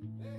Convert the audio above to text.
Thank